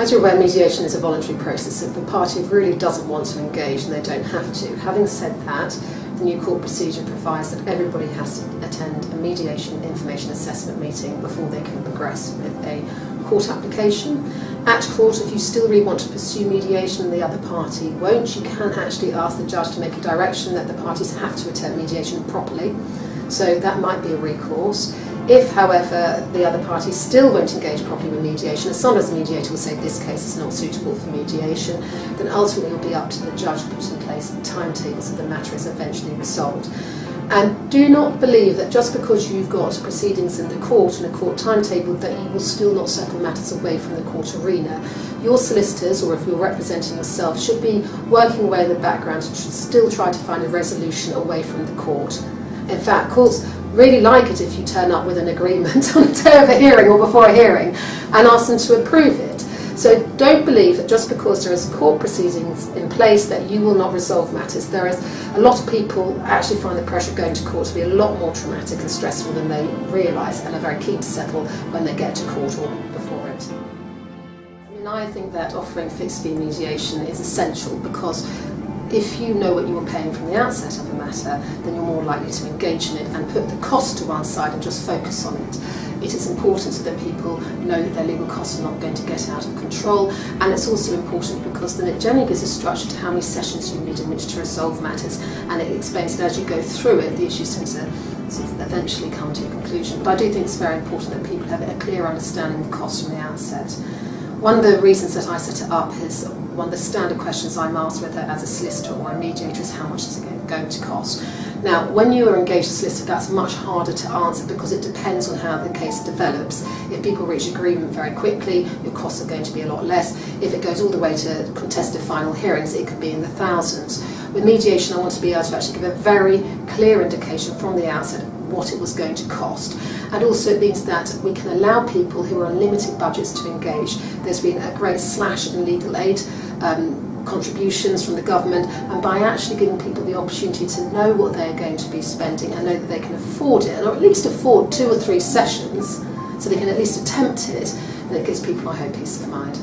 As you're aware, mediation is a voluntary process. If the party really doesn't want to engage, and they don't have to. Having said that, the new court procedure provides that everybody has to attend a mediation information assessment meeting before they can progress with a court application. At court, if you still really want to pursue mediation and the other party won't, you can actually ask the judge to make a direction that the parties have to attend mediation properly. So that might be a recourse. If, however, the other party still won't engage properly with mediation, as long as the mediator will say this case is not suitable for mediation, then ultimately it will be up to the judge to put in place a timetable so the matter is eventually resolved. And do not believe that just because you've got proceedings in the court and a court timetable that you will still not settle matters away from the court arena. Your solicitors, or if you're representing yourself, should be working away in the background and should still try to find a resolution away from the court. In fact, courts really like it if you turn up with an agreement on the day of a hearing or before a hearing and ask them to approve it. So don't believe that just because there is court proceedings in place that you will not resolve matters. There is a lot of people actually find the pressure of going to court to be a lot more traumatic and stressful than they realise and are very keen to settle when they get to court or before it. I mean, I think that offering fixed fee mediation is essential because if you know what you are paying from the outset of a matter, then you're more likely to engage in it and put the cost to one side and just focus on it. It is important so that people know that their legal costs are not going to get out of control, and it's also important because then it generally gives a structure to how many sessions you need in which to resolve matters, and it explains that as you go through it, the issues tend to sort of eventually come to a conclusion. But I do think it's very important that people have a clear understanding of the cost from the outset. One of the reasons that I set it up is one of the standard questions I'm asked whether as a solicitor or a mediator is how much is it going to cost. Now, when you are engaged as a solicitor, that's much harder to answer because it depends on how the case develops. If people reach agreement very quickly, your costs are going to be a lot less. If it goes all the way to contested final hearings, it could be in the thousands. With mediation, I want to be able to actually give a very clear indication from the outset what it was going to cost. And also it means that we can allow people who are on limited budgets to engage. There's been a great slash in legal aid um, contributions from the government and by actually giving people the opportunity to know what they're going to be spending and know that they can afford it or at least afford two or three sessions so they can at least attempt it and it gives people I hope peace of mind.